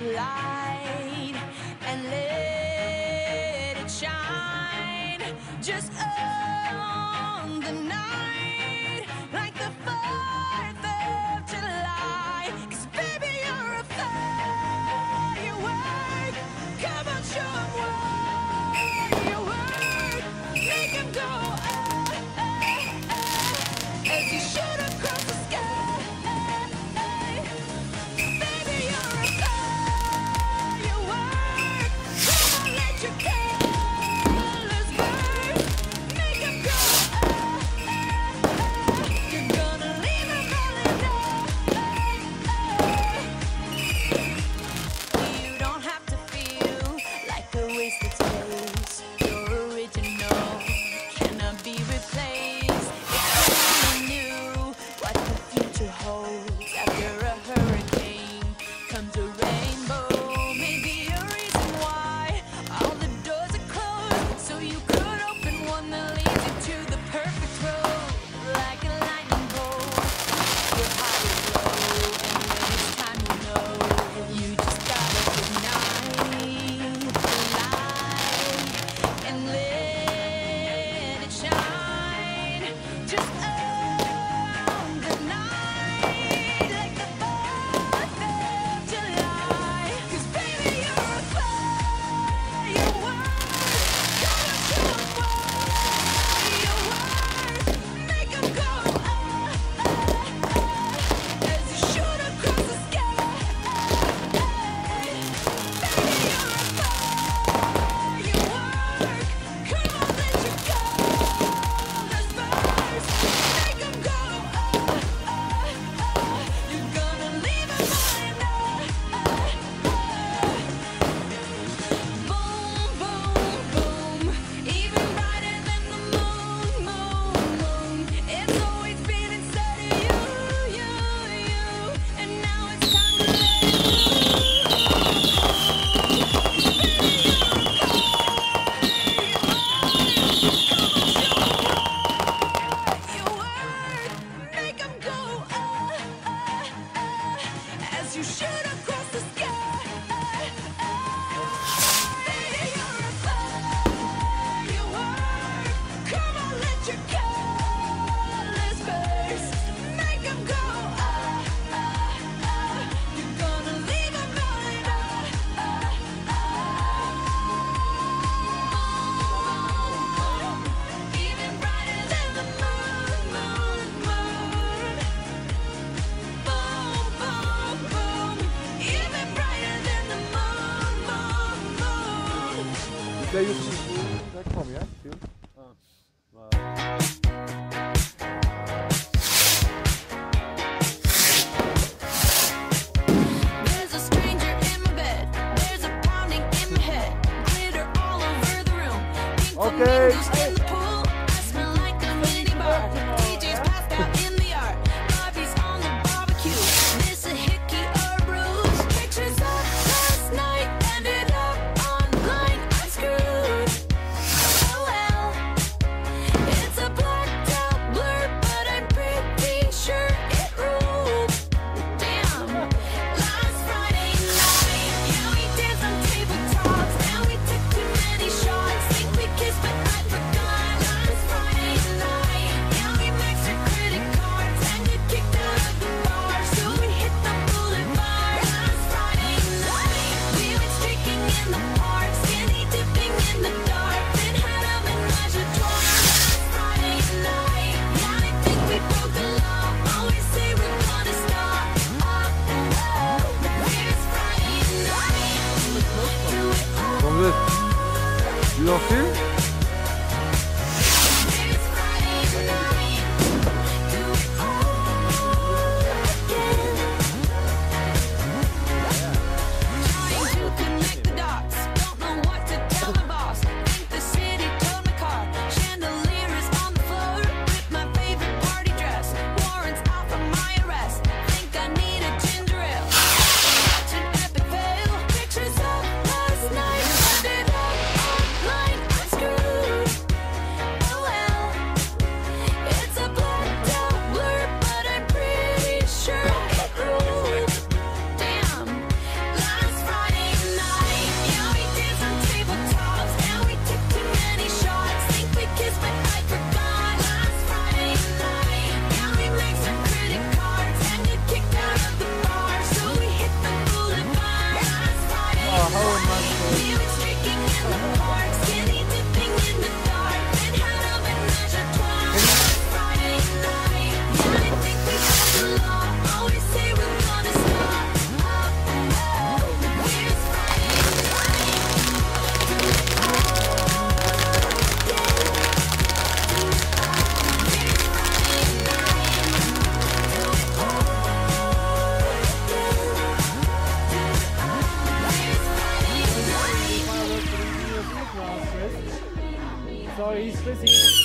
light and let it shine just on the night. daí o Sisu. Como é que é? Doctor. Thanks, Lizzie.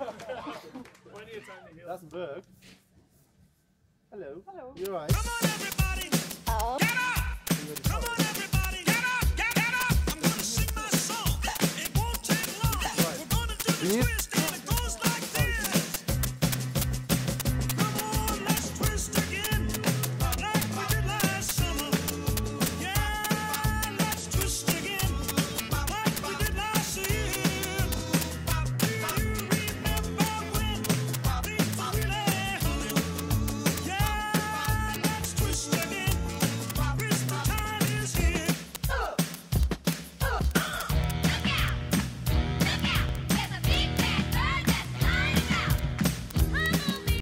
Plenty of time to heal. That's Berg. Hello. Hello. You're right. Come on, everybody. Oh. Get up. Come on, everybody. Get up. Get, get up. I'm going to sing my song. It won't take long. Right. We're going to do this.